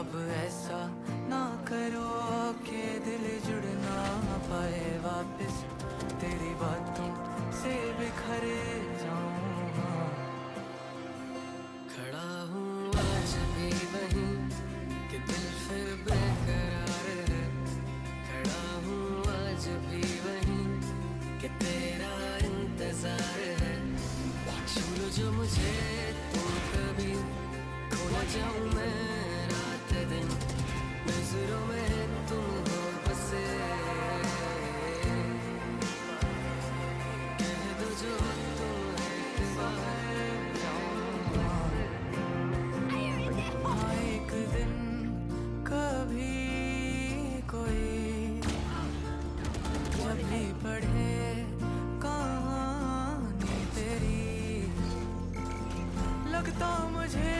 अब ऐसा ना करो के दिल जुड़ ना पाए वापस। तेरी बातों से बिखरे जाऊँगा खड़ा हूँ आज भी वहीं कि दिल फिर बेकरार है। खड़ा हूँ आज भी वहीं कि तेरा इंतज़ार है। जो मुझे तो कभी लगता मुझे